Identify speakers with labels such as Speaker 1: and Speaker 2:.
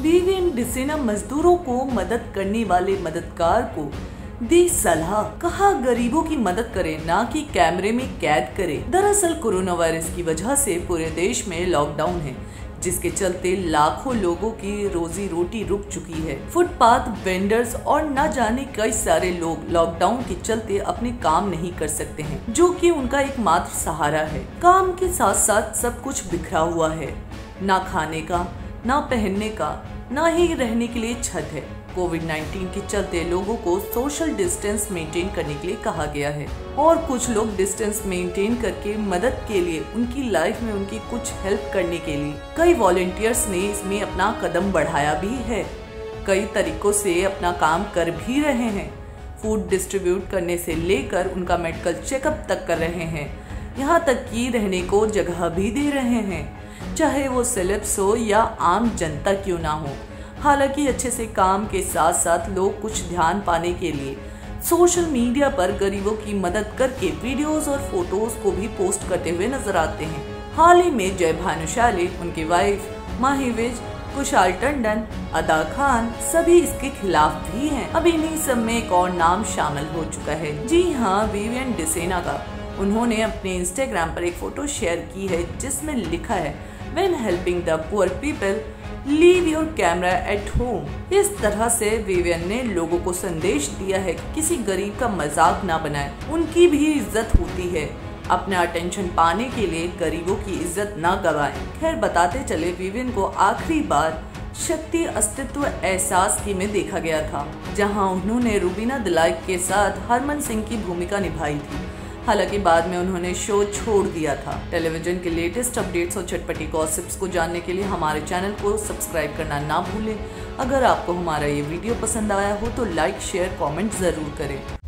Speaker 1: Vivian Dsena मजदूरों को मदद करने वाले मददगार को दी सलाह। कहा, गरीबों की मदद करें, ना कि कैमरे में कैद करें। दरअसल, कोरोना वायरस की वजह से पूरे देश में लॉकडाउन है, जिसके चलते लाखों लोगों की रोजी रोटी रुक चुकी है। फुटपाथ, वेंडर्स और न जाने कई सारे लोग लॉकडाउन के चलते अपने काम नहीं कर सकते हैं, जो कि उनका एकमात्र सहारा है। काम के साथ साथ सब कुछ बिखरा हुआ है। ना खाने का ना पहनने का, ना ही रहने के लिए छत है। कोविड 19 के चलते लोगों को सोशल डिस्टेंस मेंटेन करने के लिए कहा गया है। और कुछ लोग डिस्टेंस मेंटेन करके मदद के लिए, उनकी लाइफ में उनकी कुछ हेल्प करने के लिए। कई वॉलेंटियर्स ने इसमें अपना कदम बढ़ाया भी है। कई तरीकों से अपना काम कर भी रहे हैं। फ़ूड डिस्ट्रीब्यूट करने से लेकर उनका मेडिकल चेकअप तक कर रहे हैं। यहाँ तक कि रहने को जगह भी दे रहे हैं। चाहे वो सेलेब्स हो या आम जनता क्यों ना हो। हालाँकि अच्छे से काम के साथ साथ लोग कुछ ध्यान पाने के लिए सोशल मीडिया पर गरीबों की मदद करके वीडियोस और फ़ोटोज़ को भी पोस्ट करते हुए नज़र आते हैं। हाल ही में जय भानुशाली, उनकी वाइफ माही विज कुशाल टंडन, अदा खान, सभी इसके खिलाफ भी हैं। अब इन्हीं सब में एक और नाम शामिल हो चुका है। जी हाँ विवियन डिसेना का। उन्होंने अपने इंस्टाग्राम पर एक फ़ोटो शेयर की है, जिसमें लिखा है when helping the poor people leave your camera at home इस तरह से विवियन ने लोगों को संदेश दिया है किसी गरीब का मज़ाक ना बनाए। उनकी भी इज़्ज़त होती है। अपना अटेंशन पाने के लिए गरीबों की इज़्ज़त न गवाएँ। खैर, बताते चले विवियन को आखिरी बार शक्ति, अस्तित्व, एहसास की में देखा गया था, जहाँ उन्होंने रूबीना दिलाइक के साथ हरमन सिंह की भूमिका निभाई थी। हालाँकि बाद में उन्होंने शो छोड़ दिया था। टेलीविज़न के लेटेस्ट अपडेट्स और चटपटी गॉसिप्स को जानने के लिए हमारे चैनल को सब्सक्राइब करना ना भूलें। अगर आपको हमारा ये वीडियो पसंद आया हो तो लाइक शेयर कॉमेंट ज़रूर करें।